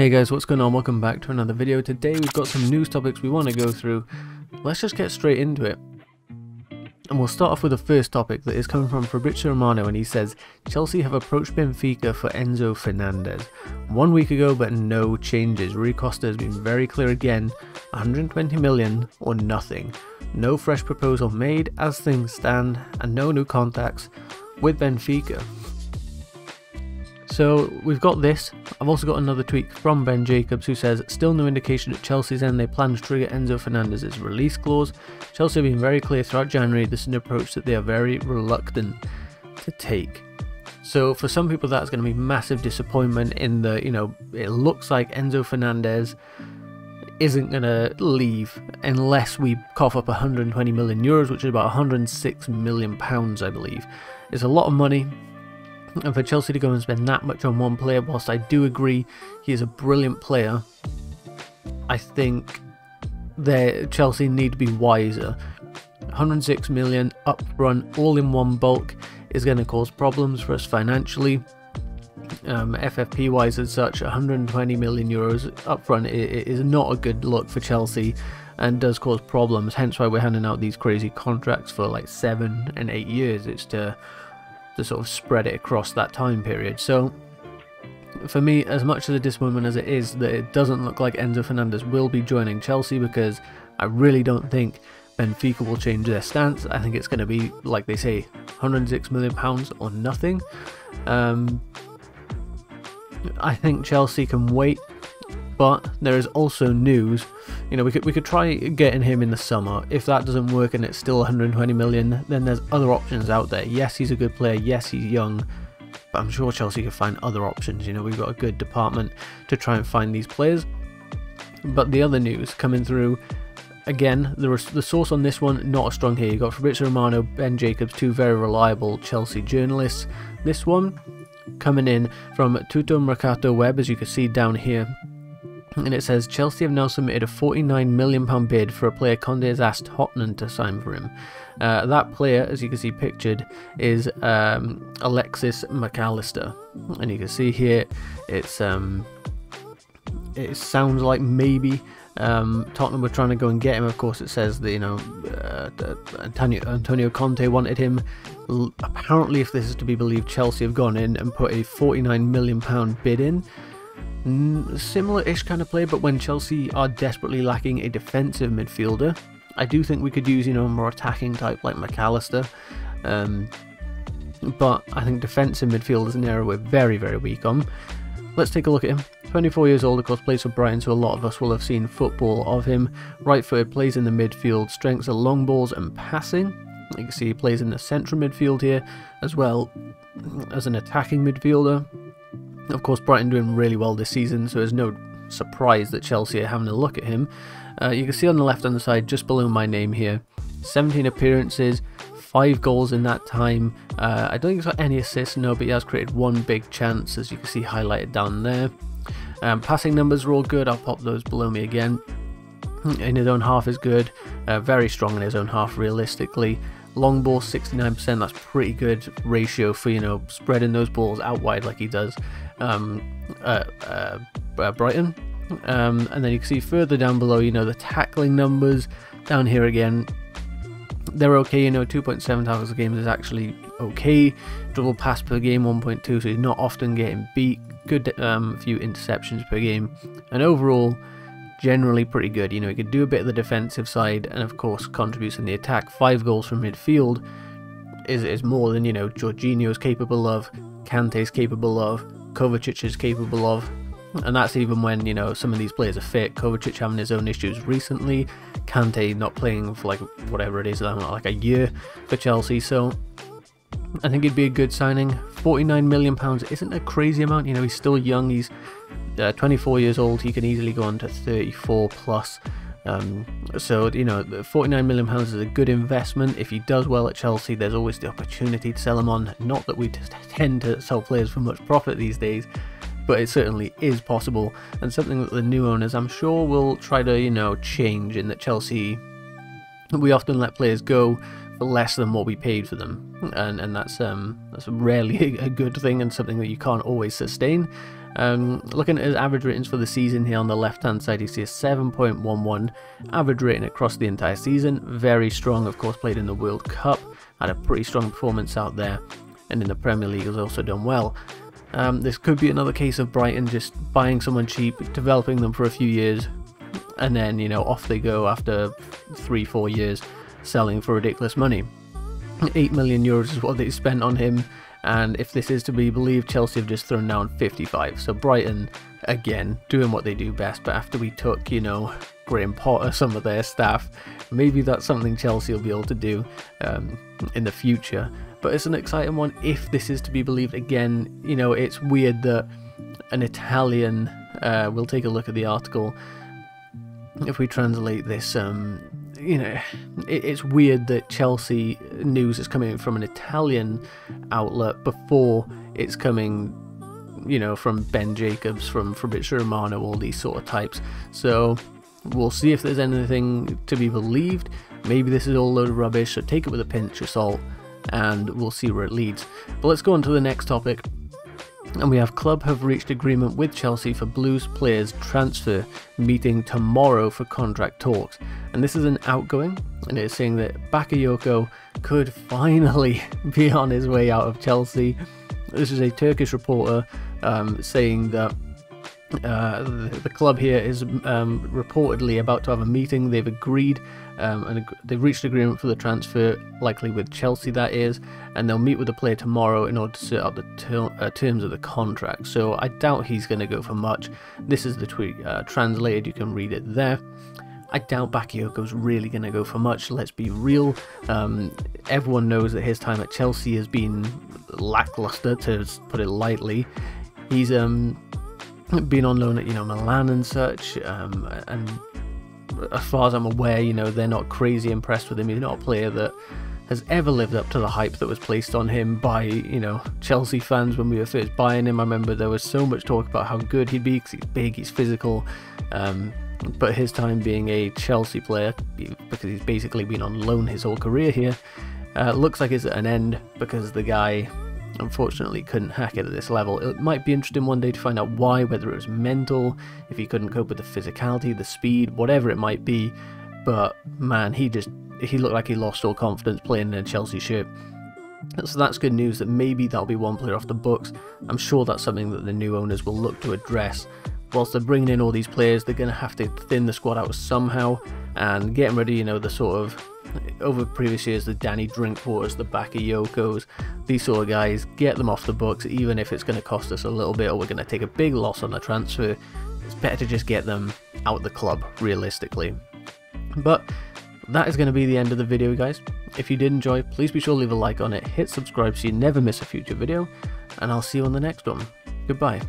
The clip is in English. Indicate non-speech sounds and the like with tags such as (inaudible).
Hey guys, what's going on? Welcome back to another video. Today we've got some news topics we want to go through. Let's just get straight into it. And we'll start off with the first topic that is coming from Fabrizio Romano and he says, Chelsea have approached Benfica for Enzo Fernandez. One week ago but no changes. Rui Costa has been very clear again, 120 million or nothing. No fresh proposal made as things stand and no new contacts with Benfica. So we've got this. I've also got another tweet from Ben Jacobs who says, still no indication at Chelsea's end they plan to trigger Enzo Fernandez's release clause. Chelsea have been very clear throughout January this is an approach that they are very reluctant to take. So for some people that's going to be massive disappointment in the, you know, it looks like Enzo Fernandez isn't going to leave unless we cough up 120 million euros, which is about 106 million pounds, I believe. It's a lot of money and for Chelsea to go and spend that much on one player, whilst I do agree he is a brilliant player, I think that Chelsea need to be wiser. 106 million up front, all in one bulk, is going to cause problems for us financially. Um, FFP wise, as such, 120 million euros up front is not a good look for Chelsea and does cause problems. Hence why we're handing out these crazy contracts for like seven and eight years. It's to to sort of spread it across that time period. So for me, as much of a disappointment as it is that it doesn't look like Enzo Fernandez will be joining Chelsea because I really don't think Benfica will change their stance. I think it's going to be, like they say, 106 million pounds or nothing. Um, I think Chelsea can wait but there is also news. You know, we could we could try getting him in the summer. If that doesn't work and it's still 120 million, then there's other options out there. Yes, he's a good player. Yes, he's young. But I'm sure Chelsea could find other options. You know, we've got a good department to try and find these players. But the other news coming through again, the, the source on this one, not as strong here. You've got Fabrizio Romano, Ben Jacobs, two very reliable Chelsea journalists. This one coming in from Tutto Mercato Web, as you can see down here and it says Chelsea have now submitted a £49 million bid for a player Conte has asked Tottenham to sign for him. Uh, that player, as you can see pictured, is um, Alexis Mac Allister, and you can see here it's um, it sounds like maybe um, Tottenham were trying to go and get him. Of course, it says that you know uh, Antonio, Antonio Conte wanted him. L apparently, if this is to be believed, Chelsea have gone in and put a 49 million pound bid in similar-ish kind of play, but when Chelsea are desperately lacking a defensive midfielder, I do think we could use, you know, a more attacking type like Mac Allister. Um, but I think defensive midfield is an area we're very, very weak on. Let's take a look at him. 24 years old, of course, plays for Brighton, so a lot of us will have seen football of him. Right footed, plays in the midfield, strengths are long balls and passing. You can see he plays in the central midfield here, as well as an attacking midfielder. Of course, Brighton doing really well this season, so there's no surprise that Chelsea are having a look at him. Uh, you can see on the left hand side, just below my name here, 17 appearances, 5 goals in that time. Uh, I don't think he's got any assists, no, but he has created one big chance, as you can see highlighted down there. Um, passing numbers are all good, I'll pop those below me again. In his own half is good, uh, very strong in his own half realistically. Long ball 69%, that's pretty good ratio for, you know, spreading those balls out wide like he does um, uh, uh, uh, Brighton. Um, and then you can see further down below, you know, the tackling numbers down here again. They're okay, you know, 2.7 tackles a game is actually okay. Double pass per game, 1.2, so he's not often getting beat. Good um, few interceptions per game. And overall, generally pretty good. You know, he could do a bit of the defensive side and, of course, contributes in the attack. Five goals from midfield is, is more than, you know, Jorginho's capable of, Kante's capable of, Kovacic is capable of. And that's even when, you know, some of these players are fit. Kovacic having his own issues recently. Kante not playing for like whatever it is, like a year for Chelsea. So I think it'd be a good signing. 49 million pounds isn't a crazy amount. You know, he's still young. He's uh, 24 years old. He can easily go on to 34 plus. Um, so, you know, £49 million is a good investment. If he does well at Chelsea, there's always the opportunity to sell him on. Not that we tend to sell players for much profit these days, but it certainly is possible. And something that the new owners, I'm sure, will try to, you know, change in that Chelsea, we often let players go for less than what we paid for them. And, and that's um, that's rarely (laughs) a good thing and something that you can't always sustain. Um, looking at his average ratings for the season here on the left hand side, you see a 7.11 average rating across the entire season. Very strong, of course, played in the World Cup, had a pretty strong performance out there, and in the Premier League has also done well. Um, this could be another case of Brighton just buying someone cheap, developing them for a few years, and then, you know, off they go after three, four years, selling for ridiculous money. 8 million euros is what they spent on him and if this is to be believed, Chelsea have just thrown down 55. So Brighton, again, doing what they do best, but after we took, you know, Graham Potter, (laughs) some of their staff, maybe that's something Chelsea will be able to do um, in the future. But it's an exciting one if this is to be believed. Again, you know, it's weird that an Italian, uh, we'll take a look at the article, if we translate this um, you know, it, it's weird that Chelsea news is coming from an Italian outlet before it's coming, you know, from Ben Jacobs, from Fabrizio Romano, all these sort of types. So we'll see if there's anything to be believed. Maybe this is all a load of rubbish, so take it with a pinch of salt, and we'll see where it leads. But let's go on to the next topic. And we have club have reached agreement with Chelsea for Blues players transfer meeting tomorrow for contract talks. And this is an outgoing, and it's saying that Bakayoko could finally (laughs) be on his way out of Chelsea. This is a Turkish reporter um, saying that uh, the, club here is um, reportedly about to have a meeting. They've agreed um, and they've reached agreement for the transfer, likely with Chelsea that is, and they'll meet with the player tomorrow in order to sort out the ter uh, terms of the contract. So I doubt he's going to go for much. This is the tweet uh, translated, you can read it there. I doubt Bakayoko's really going to go for much, let's be real. Um, everyone knows that his time at Chelsea has been lackluster, to put it lightly. He's um, been on loan at, you know, Milan and such, um, and as far as I'm aware, you know, they're not crazy impressed with him. He's not a player that has ever lived up to the hype that was placed on him by, you know, Chelsea fans when we were first buying him. I remember there was so much talk about how good he'd be because he's big, he's physical. Um, but his time being a Chelsea player, because he's basically been on loan his whole career here, uh, looks like it's at an end because the guy unfortunately couldn't hack it at this level. It might be interesting one day to find out why, whether it was mental, if he couldn't cope with the physicality, the speed, whatever it might be. But man, he just he looked like he lost all confidence playing in a Chelsea shirt. So that's good news that maybe that'll be one player off the books. I'm sure that's something that the new owners will look to address. Whilst they're bringing in all these players, they're going to have to thin the squad out somehow and getting ready, you know, the sort of over previous years, the Danny Drinkwaters, the Bakayokos, these sort of guys, get them off the books, even if it's going to cost us a little bit or we're going to take a big loss on the transfer. It's better to just get them out the club, realistically. But that is going to be the end of the video, guys. If you did enjoy, please be sure to leave a like on it, hit subscribe so you never miss a future video, and I'll see you on the next one. Goodbye.